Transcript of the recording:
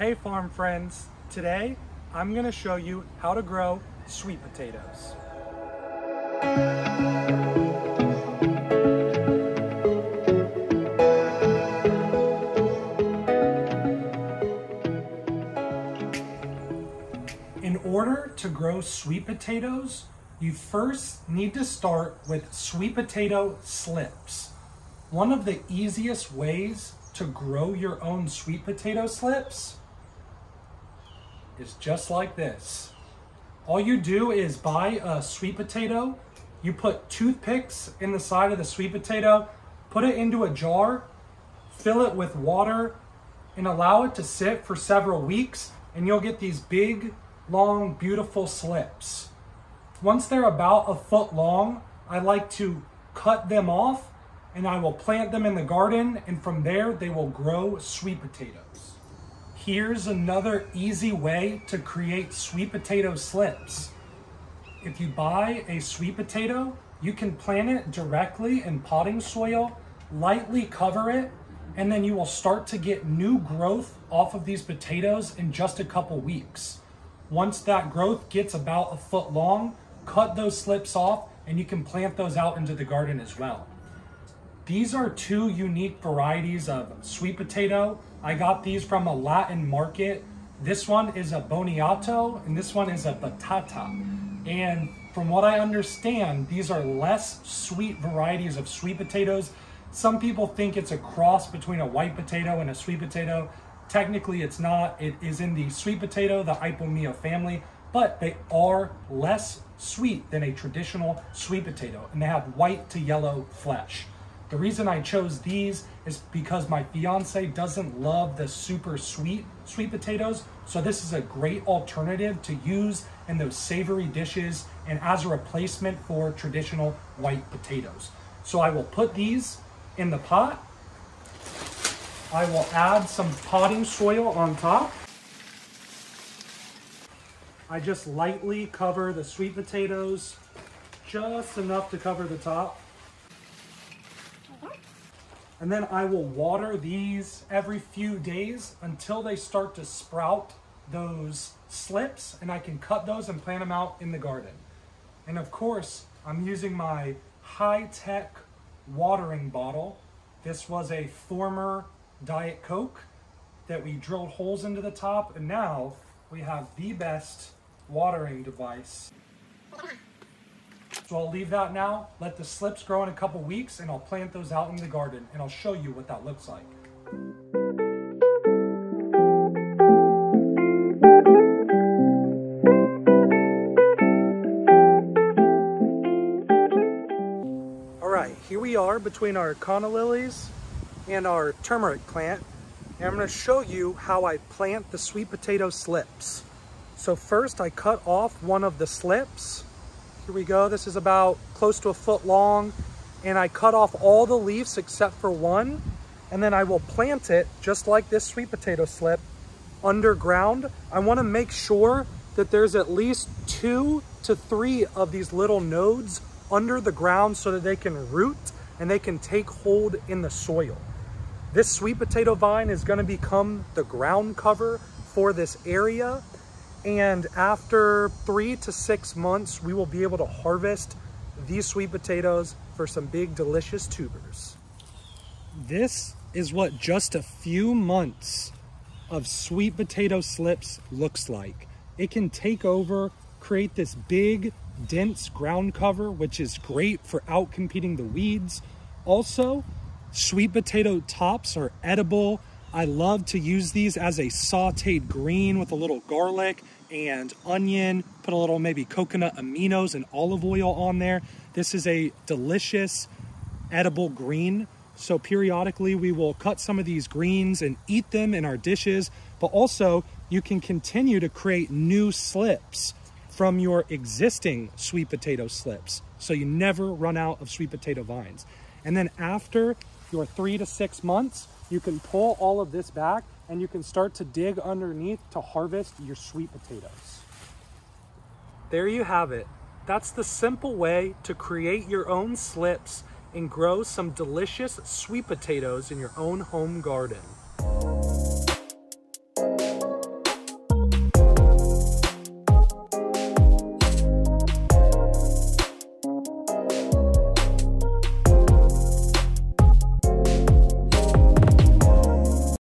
Hey farm friends, today I'm gonna show you how to grow sweet potatoes. In order to grow sweet potatoes, you first need to start with sweet potato slips. One of the easiest ways to grow your own sweet potato slips is just like this. All you do is buy a sweet potato, you put toothpicks in the side of the sweet potato, put it into a jar, fill it with water, and allow it to sit for several weeks, and you'll get these big, long, beautiful slips. Once they're about a foot long, I like to cut them off and I will plant them in the garden and from there they will grow sweet potatoes. Here's another easy way to create sweet potato slips. If you buy a sweet potato, you can plant it directly in potting soil, lightly cover it, and then you will start to get new growth off of these potatoes in just a couple weeks. Once that growth gets about a foot long, cut those slips off and you can plant those out into the garden as well. These are two unique varieties of sweet potato. I got these from a Latin market. This one is a boniato and this one is a batata. And from what I understand, these are less sweet varieties of sweet potatoes. Some people think it's a cross between a white potato and a sweet potato. Technically, it's not. It is in the sweet potato, the Ipomoea family, but they are less sweet than a traditional sweet potato, and they have white to yellow flesh. The reason I chose these is because my fiance doesn't love the super sweet sweet potatoes. So this is a great alternative to use in those savory dishes and as a replacement for traditional white potatoes. So I will put these in the pot. I will add some potting soil on top. I just lightly cover the sweet potatoes, just enough to cover the top. And then I will water these every few days until they start to sprout those slips and I can cut those and plant them out in the garden. And of course, I'm using my high-tech watering bottle. This was a former Diet Coke that we drilled holes into the top and now we have the best watering device. So I'll leave that now, let the slips grow in a couple weeks, and I'll plant those out in the garden, and I'll show you what that looks like. All right, here we are between our canna lilies and our turmeric plant, and I'm gonna show you how I plant the sweet potato slips. So first I cut off one of the slips. Here we go, this is about close to a foot long. And I cut off all the leaves except for one. And then I will plant it just like this sweet potato slip underground. I wanna make sure that there's at least two to three of these little nodes under the ground so that they can root and they can take hold in the soil. This sweet potato vine is gonna become the ground cover for this area and after three to six months, we will be able to harvest these sweet potatoes for some big, delicious tubers. This is what just a few months of sweet potato slips looks like. It can take over, create this big, dense ground cover, which is great for outcompeting the weeds. Also, sweet potato tops are edible I love to use these as a sauteed green with a little garlic and onion, put a little maybe coconut aminos and olive oil on there. This is a delicious edible green. So periodically we will cut some of these greens and eat them in our dishes, but also you can continue to create new slips from your existing sweet potato slips. So you never run out of sweet potato vines. And then after your three to six months, you can pull all of this back and you can start to dig underneath to harvest your sweet potatoes. There you have it. That's the simple way to create your own slips and grow some delicious sweet potatoes in your own home garden.